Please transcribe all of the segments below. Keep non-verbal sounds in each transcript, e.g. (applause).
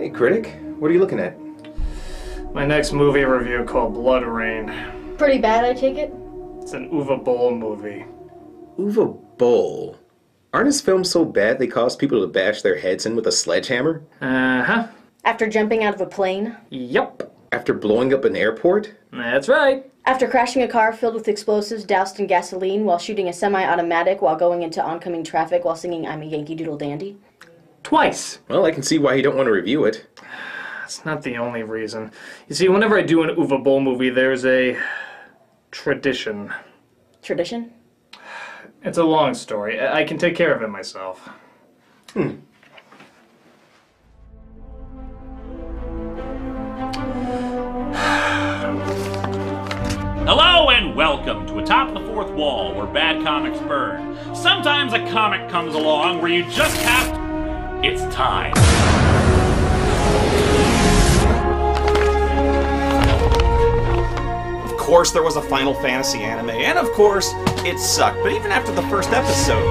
Hey, critic. What are you looking at? My next movie review called BloodRayne. Pretty bad, I take it? It's an Uwe Boll movie. Uwe Boll. Aren't his films so bad they cause people to bash their heads in with a sledgehammer? Uh huh. After jumping out of a plane? Yup. After blowing up an airport? That's right. After crashing a car filled with explosives doused in gasoline while shooting a semi automatic while going into oncoming traffic while singing I'm a Yankee Doodle Dandy? Twice. Well, I can see why you don't want to review it. That's not the only reason. You see, whenever I do an Uwe Boll movie, there's a tradition. Tradition? It's a long story. I I can take care of it myself. Hmm. Hello and welcome to Atop the Fourth Wall, where bad comics burn. Sometimes a comic comes along where you just have. It's time. Of course, there was a Final Fantasy anime, and of course, it sucked. But even after the first episode,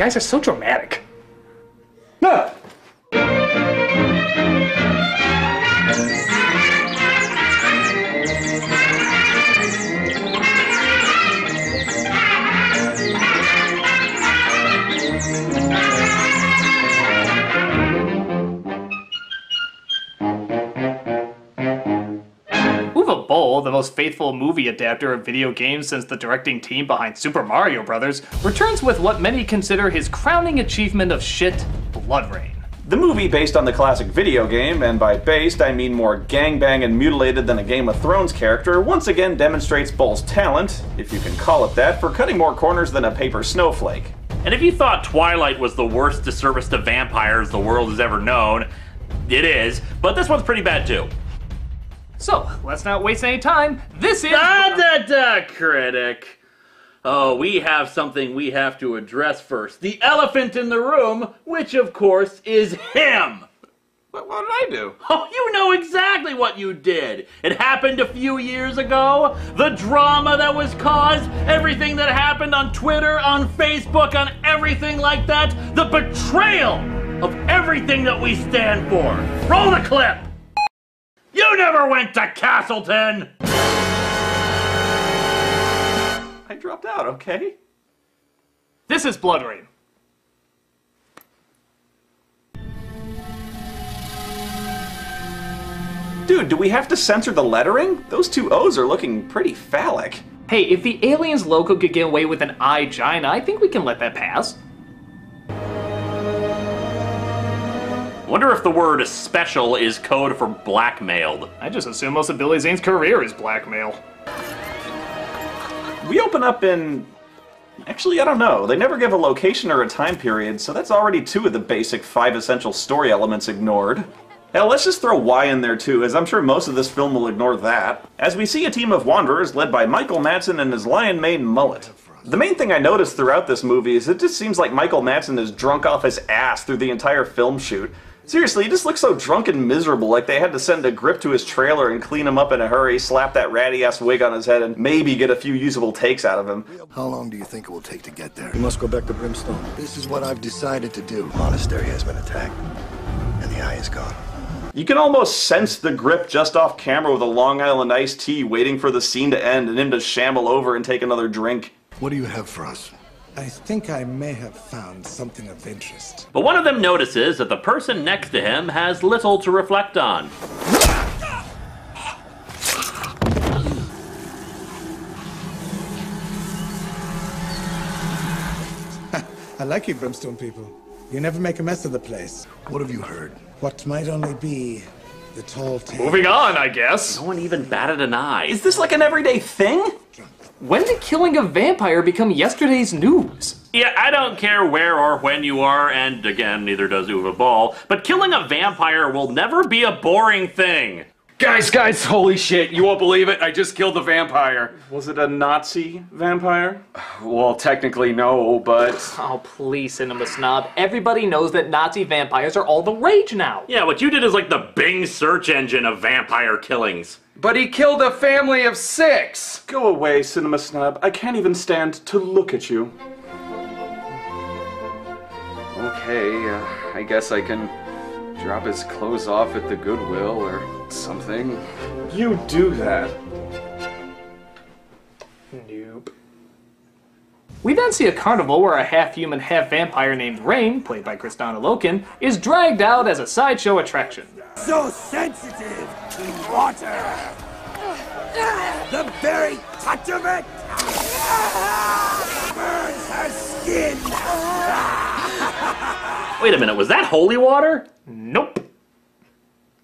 guys are so dramatic. Most faithful movie adapter of video games since the directing team behind Super Mario Bros., returns with what many consider his crowning achievement of shit, BloodRayne. the movie based on the classic video game, and by based I mean more gangbang and mutilated than a Game of Thrones character, once again demonstrates Boll's talent, if you can call it that, for cutting more corners than a paper snowflake. And if you thought Twilight was the worst disservice to vampires the world has ever known, it is, but this one's pretty bad too. So, let's not waste any time. This is. Da da da, critic. Oh, we have something we have to address first. The elephant in the room, which of course is him. What, what did I do? Oh, you know exactly what you did. It happened a few years ago. The drama that was caused, everything that happened on Twitter, on Facebook, on everything like that. The betrayal of everything that we stand for. Roll the clip. You never went to Castleton. I dropped out, okay? This is BloodRayne. Dude, do we have to censor the lettering? Those two O's are looking pretty phallic. Hey, if the aliens logo could get away with an I Gina, I think we can let that pass. Wonder if the word special is code for blackmailed. I just assume most of Billy Zane's career is blackmail. We open up in. Actually, I don't know. They never give a location or a time period, so that's already two of the basic five essential story elements ignored. Hell, let's just throw Y in there too, as I'm sure most of this film will ignore that. As we see a team of wanderers led by Michael Madsen and his lion mane mullet. The main thing I noticed throughout this movie is it just seems like Michael Madsen is drunk off his ass through the entire film shoot. Seriously, he just looks so drunk and miserable, like they had to send a grip to his trailer and clean him up in a hurry, slap that ratty ass wig on his head, and maybe get a few usable takes out of him. How long do you think it will take to get there? We must go back to Brimstone. This is what I've decided to do. Monastery has been attacked, and the eye is gone. You can almost sense the grip just off camera with a Long Island iced tea waiting for the scene to end and him to shamble over and take another drink. What do you have for us? I think I may have found something of interest. But one of them notices that the person next to him has little to reflect on. (laughs) I like you, Brimstone people. You never make a mess of the place. What have you heard? What might only be The tall tale. Moving on, I guess. No one even batted an eye. Is this like an everyday thing? When did killing a vampire become yesterday's news? Yeah, I don't care where or when you are, and again, neither does Uwe Boll, but killing a vampire will never be a boring thing. Guys, guys, holy shit, you won't believe it. I just killed a vampire. Was it a Nazi vampire? Well, technically, no, but. Oh, please, Cinema Snob. Everybody knows that Nazi vampires are all the rage now. Yeah, what you did is like the Bing search engine of vampire killings. But he killed a family of six! Go away, Cinema Snob. I can't even stand to look at you. Okay, uh, I guess I can drop his clothes off at the Goodwill or something. You do that. Nope. We then see a carnival where a half human, half vampire named Rayne, played by Kristanna Loken, is dragged out as a sideshow attraction. So sensitive to water. The very touch of it burns her skin. Wait a minute, was that holy water? Nope.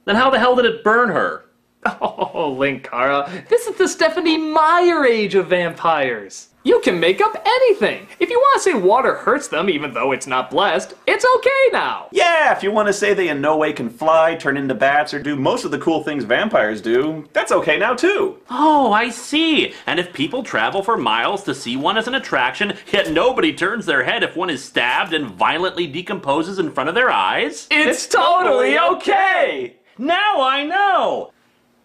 Then how the hell did it burn her? (laughs) Oh, Linkara, this is the Stephenie Meyer age of vampires. You can make up anything. If you want to say water hurts them, even though it's not blessed, it's okay now. Yeah, if you want to say they in no way can fly, turn into bats, or do most of the cool things vampires do, that's okay now too. Oh, I see. And if people travel for miles to see one as an attraction, yet nobody turns their head if one is stabbed and violently decomposes in front of their eyes? It's, totally okay. Now I know!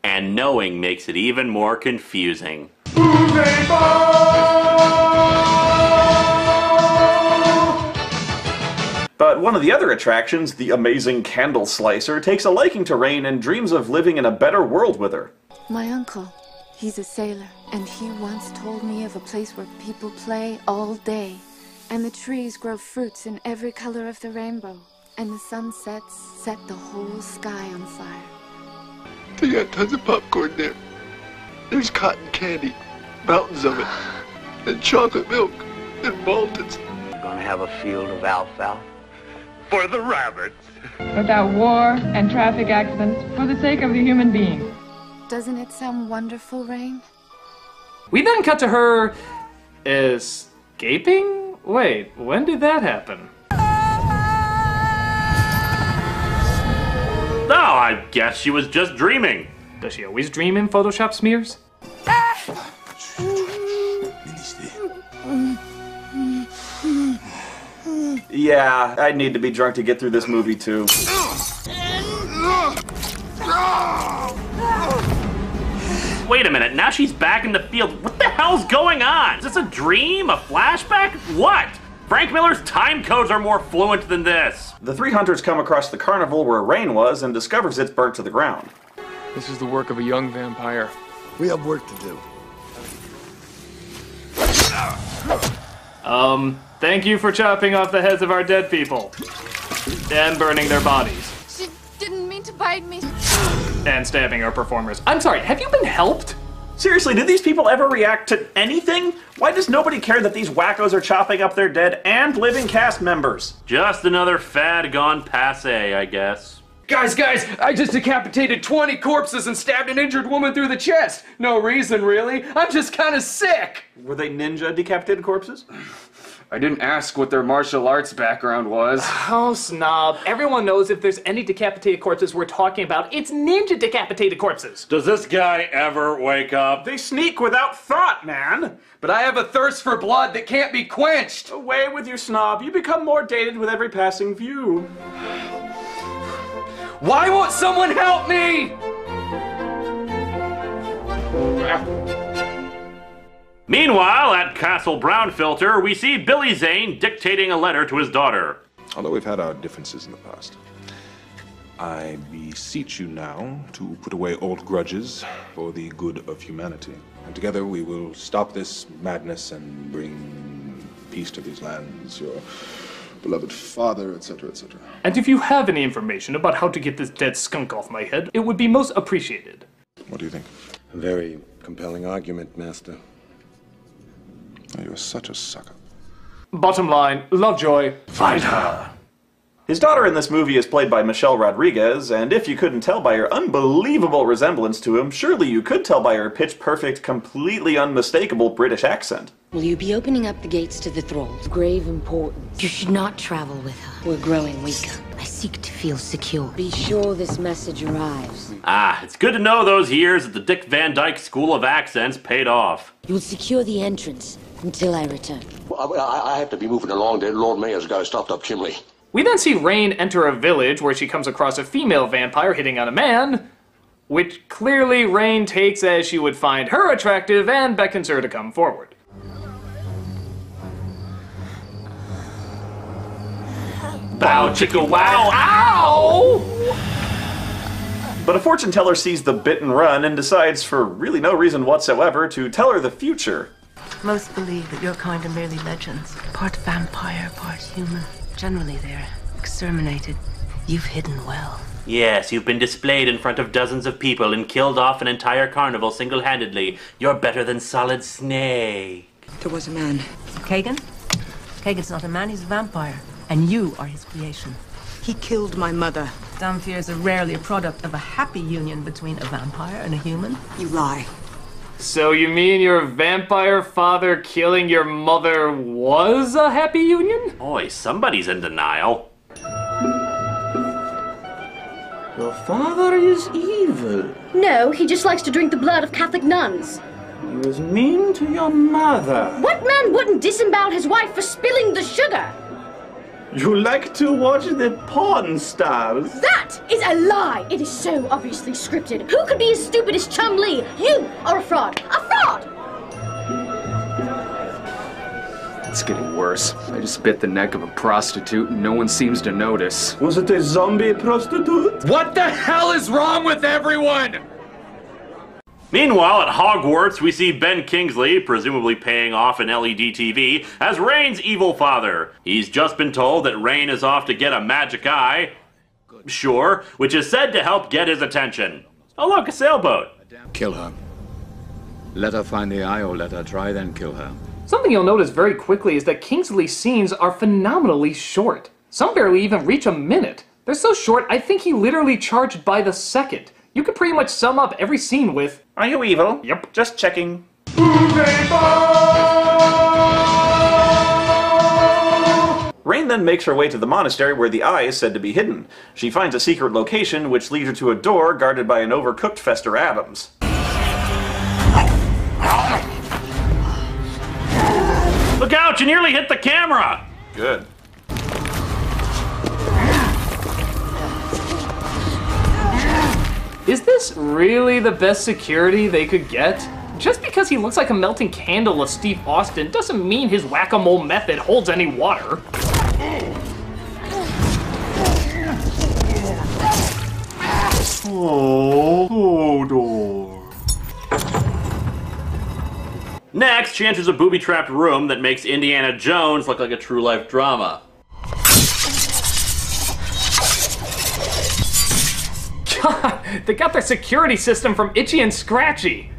And knowing makes it even more confusing. But one of the other attractions, the amazing Candle Slicer, takes a liking to Rayne and dreams of living in a better world with her. My uncle, he's a sailor, and he once told me of a place where people play all day, and the trees grow fruits in every color of the rainbow, and the sunsets set the whole sky on fire. They got tons of popcorn there. There's cotton candy, mountains of it, and chocolate milk, and Maltons. Gonna have a field of alfalfa for the rabbits. without war and traffic accidents for the sake of the human being. Doesn't it sound wonderful, Rain? We then cut to her escaping? Wait, when did that happen? Guess she was just dreaming. Does she always dream in Photoshop smears? Yeah, I'd need to be drunk to get through this movie too. Wait a minute, now she's back in the field. What the hell's going on? Is this a dream? A flashback? What? Frank Miller's time codes are more fluent than this. The three hunters come across the carnival where Rayne was and discovers it's burnt to the ground. This is the work of a young vampire. We have work to do. Um, thank you for chopping off the heads of our dead people. And burning their bodies. She didn't mean to bite me. And stabbing our performers. I'm sorry, have you been helped? Seriously, did these people ever react to anything? Why does nobody care that these wackos are chopping up their dead and living cast members? Just another fad gone passe, I guess. Guys, guys, I just decapitated 20 corpses and stabbed an injured woman through the chest. No reason, really. I'm just kind of sick. Were they ninja decapitated corpses? I didn't ask what their martial arts background was. (sighs) Oh, snob. Everyone knows if there's any decapitated corpses we're talking about, it's ninja decapitated corpses. Does this guy ever wake up? They sneak without thought, man! But I have a thirst for blood that can't be quenched. Away with you, snob. You become more dated with every passing view. Why won't someone help me? Ah. Meanwhile, at Castle Brownfilter, we see Billy Zane dictating a letter to his daughter. Although we've had our differences in the past, I beseech you now to put away old grudges for the good of humanity. And together we will stop this madness and bring peace to these lands. Your beloved father, etc., etc. And if you have any information about how to get this dead skunk off my head, it would be most appreciated. What do you think? A very compelling argument, Master. Oh, you're such a sucker. Bottom line, Lovejoy, fight her. His daughter in this movie is played by Michelle Rodriguez, and if you couldn't tell by her unbelievable resemblance to him, surely you could tell by her pitch perfect, completely unmistakable British accent. Will you be opening up the gates to the thralls? Grave importance. You should not travel with her. We're growing weaker. I seek to feel secure. Be sure this message arrives. Ah, it's good to know those years at the Dick Van Dyke School of Accents paid off. You will secure the entrance until I return. Well, I, I have to be moving along. The Lord Mayor's got us stopped up chimney. We then see Rayne enter a village where she comes across a female vampire hitting on a man, which clearly Rayne takes as she would find her attractive and beckons her to come forward. Bow chicka wow, ow! But a fortune teller sees the bit and run and decides, for really no reason whatsoever, to tell her the future. Most believe that your kind are merely legends. Part vampire, part human. Generally, they're exterminated. You've hidden well. Yes, you've been displayed in front of dozens of people and killed off an entire carnival single handedly. You're better than Solid Snake. There was a man. Kagan? Kagan's not a man, he's a vampire. And you are his creation. He killed my mother. Dhampirs are rarely a product of a happy union between a vampire and a human. You lie. So you mean your vampire father killing your mother was a happy union? Boy, somebody's in denial. Your father is evil. No, he just likes to drink the blood of Catholic nuns. He was mean to your mother. What man wouldn't disembowel his wife for spilling the sugar? You like to watch the porn stars. That is a lie! It is so obviously scripted. Who could be as stupid as Chumlee? You are a fraud! A fraud! It's getting worse. I just bit the neck of a prostitute and no one seems to notice. Was it a zombie prostitute? What the hell is wrong with everyone? Meanwhile, at Hogwarts, we see Ben Kingsley, presumably paying off an LED TV, as Rayne's evil father. He's just been told that Rain is off to get a magic eye. Sure, which is said to help get his attention. Oh, look, a sailboat. Kill her. Let her find the eye or let her try, then kill her. Something you'll notice very quickly is that Kingsley's scenes are phenomenally short. Some barely even reach a minute. They're so short, I think he literally charged by the second. You could pretty much sum up every scene with Are you evil? Yep. Just checking. Rayne then makes her way to the monastery where the eye is said to be hidden. She finds a secret location which leads her to a door guarded by an overcooked Fester Addams. Look out, you nearly hit the camera! Good. Is this really the best security they could get? Just because he looks like a melting candle of Steve Austin doesn't mean his whack-a-mole method holds any water. Oh, Hodor. Next, she enters a booby-trapped room that makes Indiana Jones look like a true-life drama. God, they got their security system from Itchy and Scratchy.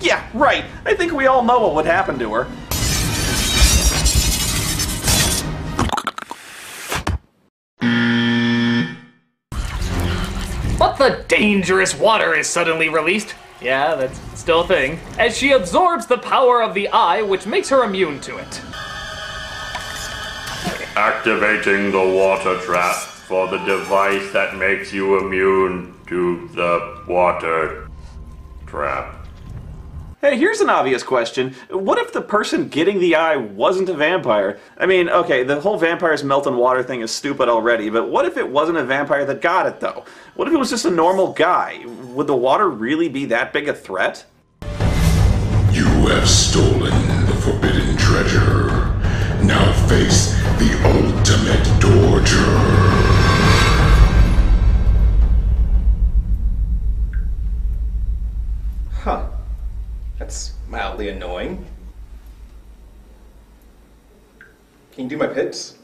Yeah, right. I think we all know what would happen to her. But the dangerous water is suddenly released. Yeah, that's still a thing. As she absorbs the power of the eye, which makes her immune to it. Activating the water trap for the device that makes you immune to the water trap. Hey, here's an obvious question. What if the person getting the eye wasn't a vampire? I mean, okay, the whole vampires melt in water thing is stupid already, but what if it wasn't a vampire that got it, though? What if it was just a normal guy? Would the water really be that big a threat? You have stolen the forbidden treasure. Now face the ultimate torture. Mildly annoying. Can you do my pits?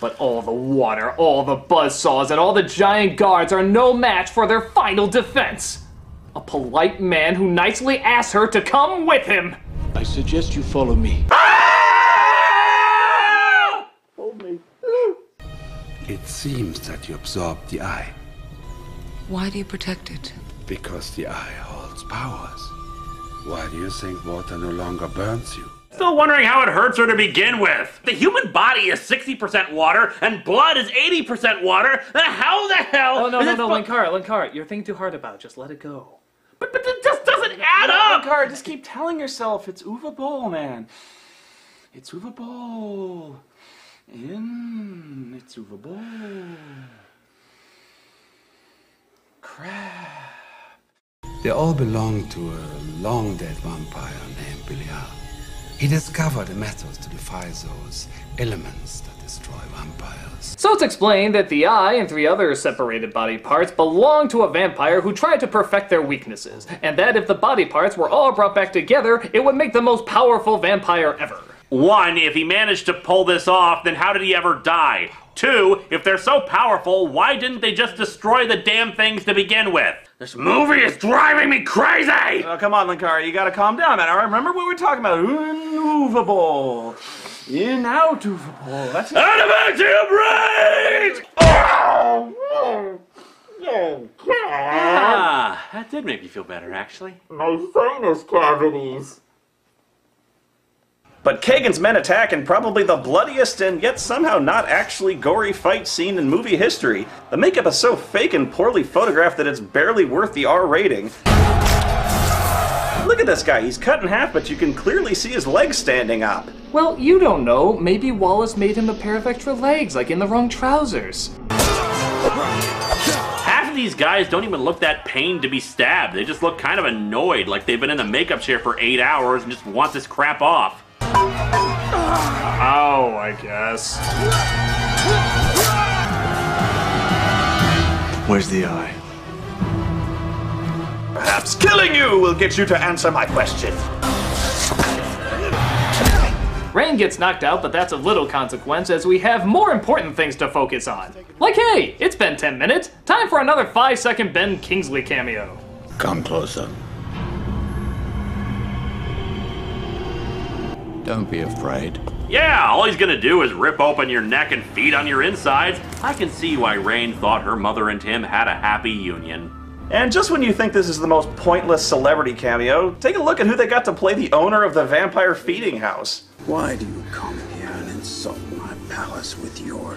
But all the water, all the buzzsaws, and all the giant guards are no match for their final defense. A polite man who nicely asks her to come with him. I suggest you follow me. Ah! Hold me. it seems that you absorbed the eye, Why do you protect it? Because the eye holds powers. Why do you think water no longer burns you? Still wondering how it hurts her to begin with. The human body is 60% water and blood is 80% water. Then how the hell? Oh, no, is no, it no, fu- Linkara, Linkara, you're thinking too hard about it. Just let it go. But, but it just doesn't add up! Linkara, just keep telling yourself it's Uwe Boll, man. It's Uwe Boll. In. It's Uwe Boll. Crap. They all belong to a long dead vampire named Belial. He discovered a method to defy those elements that destroy vampires. So it's explained that the eye and three other separated body parts belong to a vampire who tried to perfect their weaknesses, and that if the body parts were all brought back together, it would make the most powerful vampire ever. One, if he managed to pull this off, then how did he ever die? Two, if they're so powerful, why didn't they just destroy the damn things to begin with? This movie is driving me crazy! Oh, come on, Linkara, you gotta calm down, man. All right, remember what we were talking about? Unmovable. Bowl. In, out, Uwe Boll. That's it. Animaxium Rage! Ah, that did make me feel better, actually. My sinus cavities. But Kagan's men attack in probably the bloodiest and yet somehow not actually gory fight scene in movie history. The makeup is so fake and poorly photographed that it's barely worth the R rating. Look at this guy, he's cut in half, but you can clearly see his legs standing up. Well, you don't know. Maybe Wallace made him a pair of extra legs, like in the wrong trousers. Half of these guys don't even look that pained to be stabbed. They just look kind of annoyed, like they've been in the makeup chair for eight hours and just want this crap off. Oh, I guess. Where's the eye? Perhaps killing you will get you to answer my question. Rayne gets knocked out, but that's of little consequence as we have more important things to focus on. Like, hey, it's been 10 minutes. Time for another 5 second Ben Kingsley cameo. Come closer. Don't be afraid. Yeah, all he's gonna do is rip open your neck and feed on your insides. I can see why Rayne thought her mother and him had a happy union. And just when you think this is the most pointless celebrity cameo, take a look at who they got to play the owner of the vampire feeding house. Why do you come here and insult my palace with your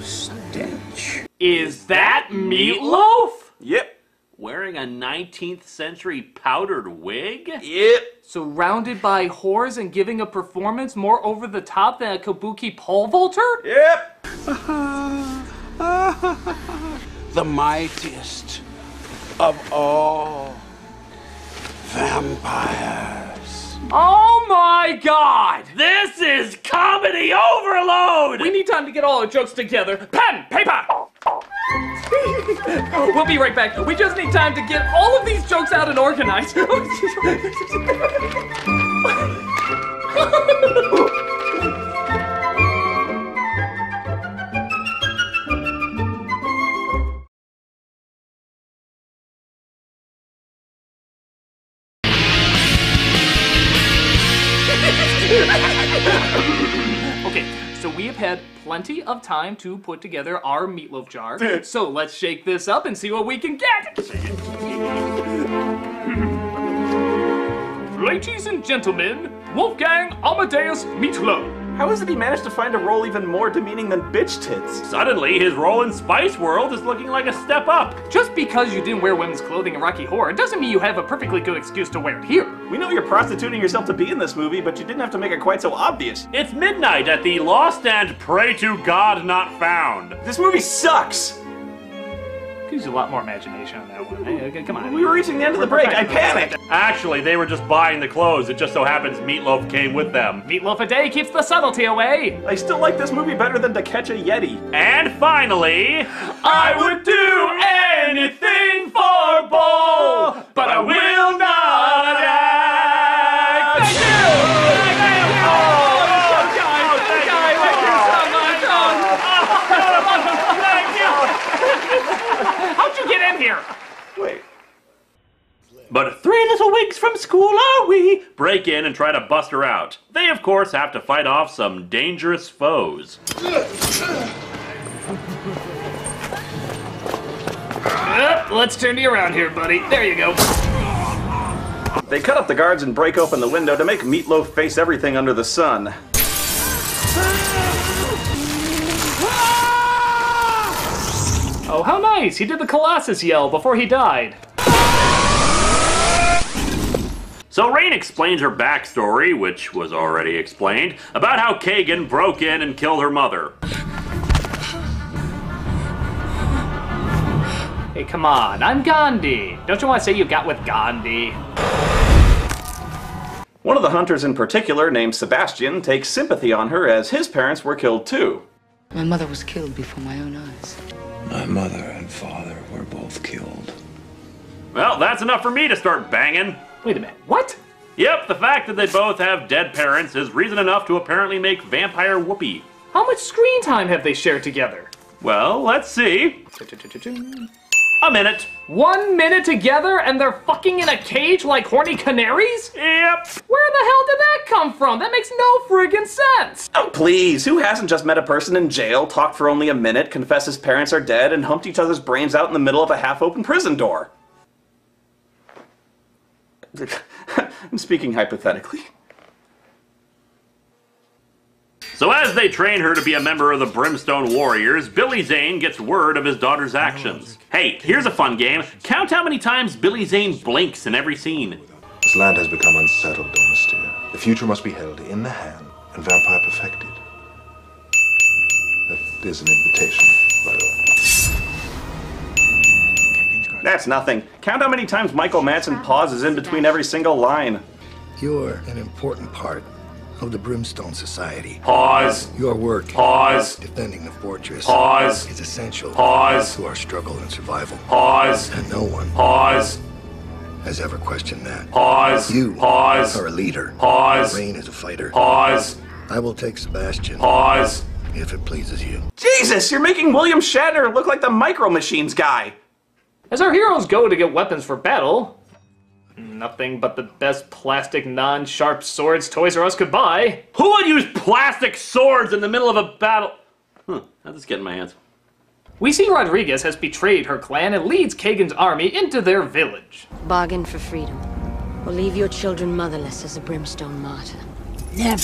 stench? Is that Meatloaf? Yep. Wearing a 19th century powdered wig? Yep. Surrounded by whores and giving a performance more over the top than a kabuki pole vaulter? Yep. (laughs) the mightiest of all vampires. Oh my god! This is comedy overload! We need time to get all our jokes together. Pen, paper! (laughs) we'll be right back. We just need time to get all of these jokes out and organized. (laughs) (laughs) plenty of time to put together our meatloaf jar. (laughs) so let's shake this up and see what we can get. (laughs) Ladies and gentlemen, Wolfgang Amadeus Meatloaf. How is it he managed to find a role even more demeaning than bitch tits? Suddenly, his role in Spice World is looking like a step up. Just because you didn't wear women's clothing in Rocky Horror doesn't mean you have a perfectly good excuse to wear it here. We know you're prostituting yourself to be in this movie, but you didn't have to make it quite so obvious. It's midnight at the Lost and Pray to God Not Found. This movie sucks! Could use a lot more imagination on that one. Hey, okay, come on. We were reaching the end of the break. I panicked. Actually, they were just buying the clothes. It just so happens Meatloaf came with them. Meatloaf a day keeps the subtlety away. I still like this movie better than To Catch a Yeti. And finally, I would do anything for Boll, but I will not school are we? Break in and try to bust her out. They, of course, have to fight off some dangerous foes. Yep, let's turn you around here, buddy. There you go. They cut up the guards and break open the window to make Meatloaf face everything under the sun. Oh, how nice! He did the Colossus yell before he died. So Rayne explains her backstory, which was already explained, about how Kagan broke in and killed her mother. Hey, come on, I'm Gandhi. Don't you want to say you got with Gandhi? One of the hunters in particular, named Sebastian, takes sympathy on her as his parents were killed too. My mother was killed before my own eyes. My mother and father were both killed. Well, that's enough for me to start banging. Wait a minute, what? Yep, the fact that they both have dead parents is reason enough to apparently make vampire whoopee. How much screen time have they shared together? Well, let's see. A minute. One minute together and they're fucking in a cage like horny canaries? Yep. Where the hell did that come from? That makes no friggin' sense. Oh, please, who hasn't just met a person in jail, talked for only a minute, confessed his parents are dead, and humped each other's brains out in the middle of a half open prison door? (laughs) I'm speaking hypothetically. So as they train her to be a member of the Brimstone Warriors, Billy Zane gets word of his daughter's actions. Hey, here's a fun game. Count how many times Billy Zane blinks in every scene. This land has become unsettled, Donostia. The future must be held in the hand and vampire perfected. That is an invitation, That's nothing. Count how many times Michael Madsen pauses in between every single line. You're an important part of the Brimstone Society. Pause. Your work Pause. defending the fortress Pause. is essential Pause. to our struggle and survival. Pause. And no one Pause. has ever questioned that. Pause. You Pause. are a leader. Pause. Rayne is a fighter. Pause. I will take Sebastian. Pause. If it pleases you. Jesus, you're making William Shatner look like the Micro Machines guy. As our heroes go to get weapons for battle, nothing but the best plastic non-sharp swords Toys R Us could buy. Who would use plastic swords in the middle of a battle? Huh, how'd this get in my hands? We see Rodriguez has betrayed her clan and leads Kagan's army into their village. Bargain for freedom. Or leave your children motherless as a brimstone martyr. Never.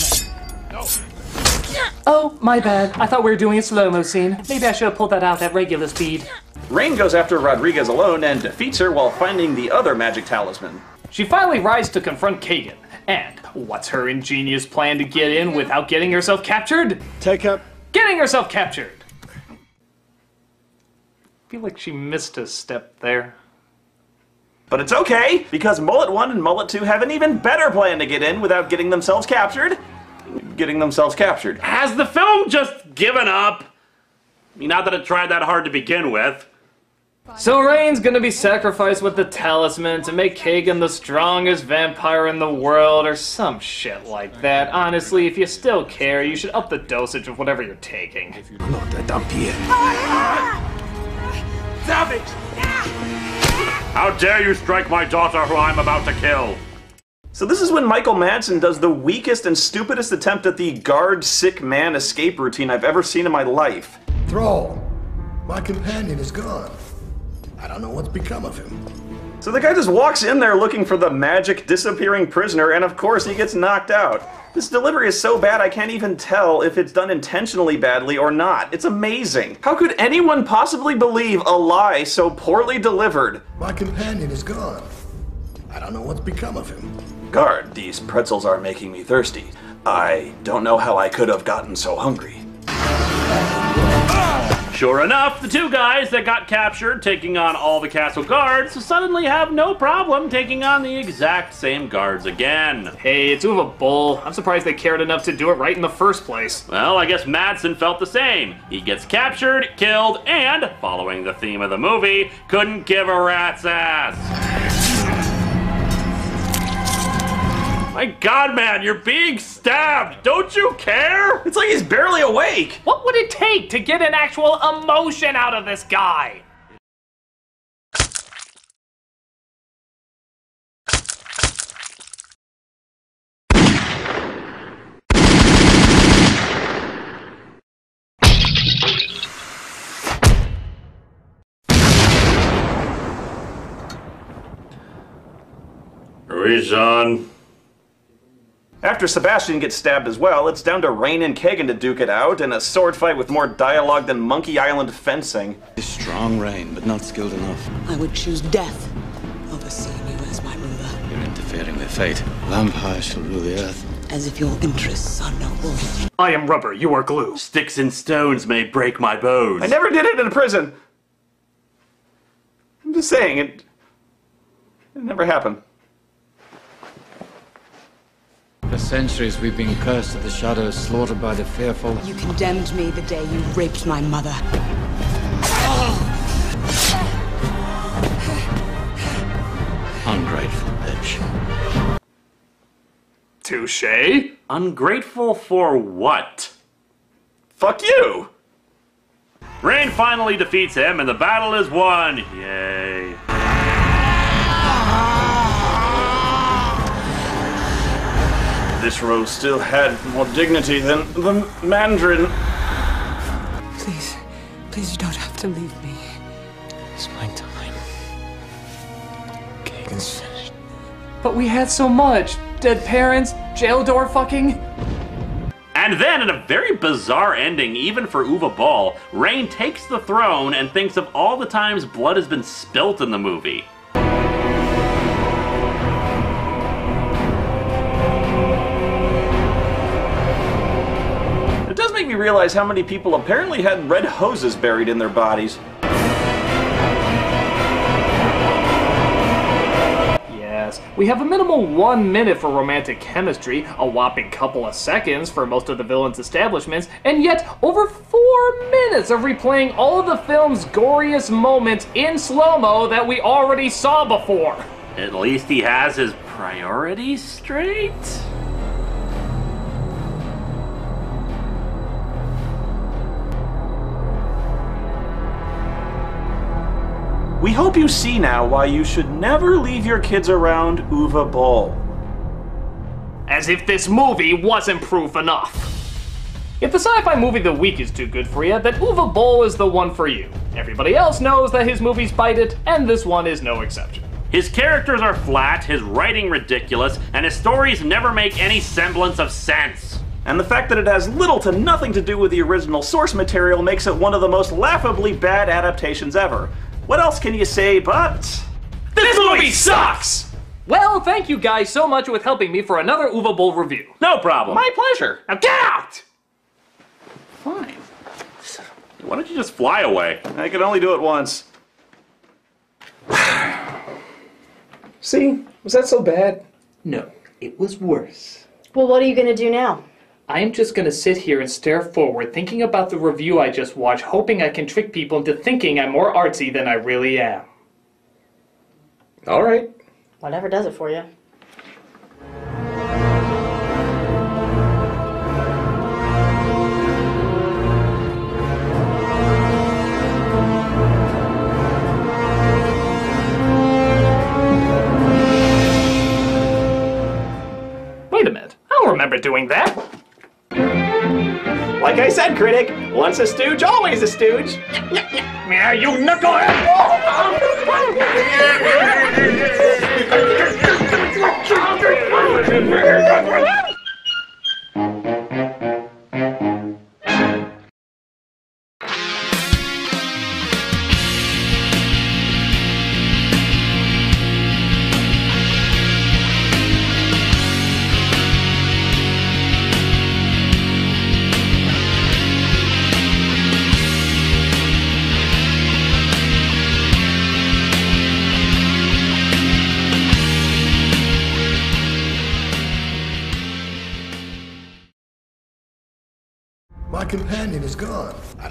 Oh, my bad. I thought we were doing a slow-mo scene. Maybe I should have pulled that out at regular speed. Rayne goes after Rodriguez alone and defeats her while finding the other magic talisman. She finally rides to confront Kagan. And what's her ingenious plan to get in without getting herself captured? Take up. Getting herself captured! I feel like she missed a step there. But it's okay, because Mullet 1 and Mullet 2 have an even better plan to get in without getting themselves captured. Getting themselves captured. Has the film just given up? I mean, not that it tried that hard to begin with. So Rayne's gonna be sacrificed with the talisman to make Kagan the strongest vampire in the world or some shit like that. Honestly, if you still care, you should up the dosage of whatever you're taking. How dare you strike my daughter who I'm about to kill? So this is when Michael Madsen does the weakest and stupidest attempt at the guard sick man escape routine I've ever seen in my life. Thrall, my companion is gone. I don't know what's become of him. So the guy just walks in there looking for the magic disappearing prisoner, and of course he gets knocked out. This delivery is so bad I can't even tell if it's done intentionally badly or not. It's amazing. How could anyone possibly believe a lie so poorly delivered? My companion is gone. I don't know what's become of him. Guard, these pretzels are making me thirsty. I don't know how I could have gotten so hungry. Sure enough, the two guys that got captured taking on all the castle guards suddenly have no problem taking on the exact same guards again. Hey, it's Uwe Boll. I'm surprised they cared enough to do it right in the first place. Well, I guess Madsen felt the same. He gets captured, killed, and, following the theme of the movie, couldn't give a rat's ass. My god, man, you're being stabbed! Don't you care? It's like he's barely awake! What would it take to get an actual emotion out of this guy? Reason. After Sebastian gets stabbed as well, it's down to Rayne and Kagan to duke it out in a sword fight with more dialogue than Monkey Island fencing. Strong Rayne, but not skilled enough. I would choose death over seeing you as my ruler. You're interfering with fate. Vampires shall rule the earth. As if your interests are noble. I am rubber, you are glue. Sticks and stones may break my bones. I never did it in a prison. I'm just saying, it, it never happened. For centuries we've been cursed to the shadows, slaughtered by the fearful. You condemned me the day you raped my mother. Ungrateful bitch. Touche. Ungrateful for what? Fuck you! Rain finally defeats him, and the battle is won. Yay. This role still had more dignity than the Mandarin. Please, please, you don't have to leave me. It's my time. Kagan's finished. But we had so much. Dead parents, jail door fucking. And then, in a very bizarre ending, even for Uwe Boll, Rayne takes the throne and thinks of all the times blood has been spilt in the movie. It me realize how many people apparently had red hoses buried in their bodies. Yes, we have a minimal one minute for romantic chemistry, a whopping couple of seconds for most of the villain's establishments, and yet over four minutes of replaying all of the film's goriest moments in slow mo that we already saw before. At least he has his priorities straight? Hope you see now why you should never leave your kids around Uwe Boll. As if this movie wasn't proof enough. If the sci-fi movie of the week is too good for you, then Uwe Boll is the one for you. Everybody else knows that his movies bite it, and this one is no exception. His characters are flat, his writing ridiculous, and his stories never make any semblance of sense. And the fact that it has little to nothing to do with the original source material makes it one of the most laughably bad adaptations ever. What else can you say but. This movie sucks! Well, thank you guys so much with helping me for another Uwe Boll review. No problem. My pleasure. Now get out! Fine. Why don't you just fly away? I can only do it once. (sighs) See? Was that so bad? No, it was worse. Well, what are you gonna do now? I'm just gonna sit here and stare forward, thinking about the review I just watched, hoping I can trick people into thinking I'm more artsy than I really am. Alright. Whatever does it for you. Wait a minute, I don't remember doing that. Like I said, critic, once a stooge, always a stooge. Yeah, you knucklehead! (laughs)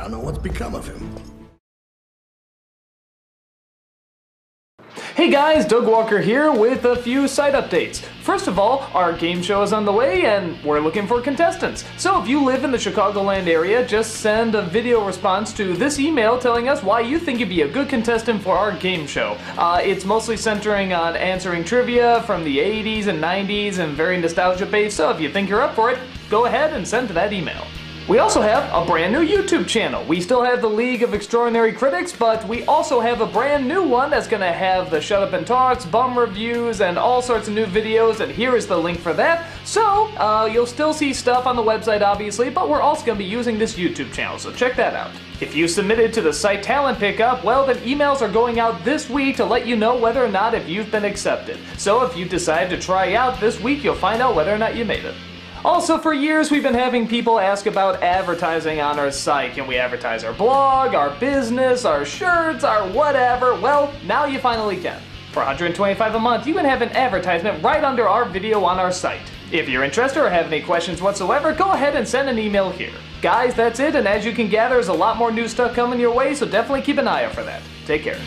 don't know what's become of him. Hey guys, Doug Walker here with a few site updates. First of all, our game show is on the way and we're looking for contestants. So if you live in the Chicagoland area, just send a video response to this email telling us why you think you'd be a good contestant for our game show. Uh, it's mostly centering on answering trivia from the 80s and 90s and very nostalgia based, so if you think you're up for it, go ahead and send that email. We also have a brand new YouTube channel. We still have the League of Extraordinary Critics, but we also have a brand new one that's gonna have the Shut Up and Talks, bum reviews, and all sorts of new videos, and here is the link for that. So, uh, you'll still see stuff on the website, obviously, but we're also gonna be using this YouTube channel, so check that out. If you submitted to the site talent pickup, well, then emails are going out this week to let you know whether or not if you've been accepted. So if you decide to try out this week, you'll find out whether or not you made it. Also, for years, we've been having people ask about advertising on our site. Can we advertise our blog, our business, our shirts, our whatever? Well, now you finally can. For 125 a month, you can have an advertisement right under our video on our site. If you're interested or have any questions whatsoever, go ahead and send an email here. Guys, that's it, and as you can gather, there's a lot more new stuff coming your way, so definitely keep an eye out for that. Take care.